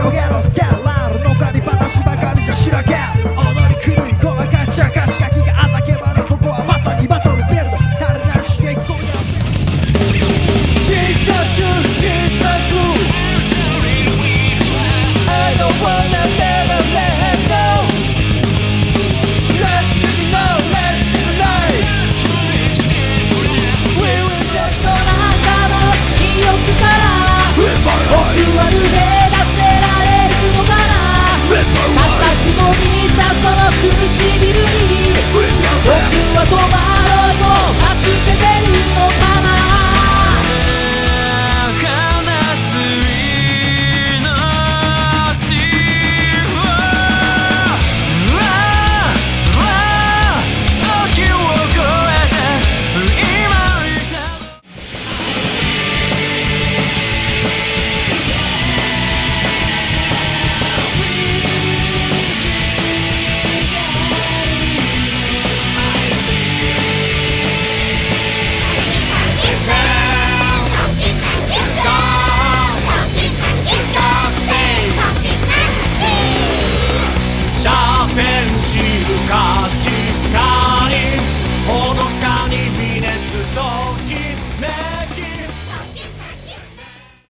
you don't get a scat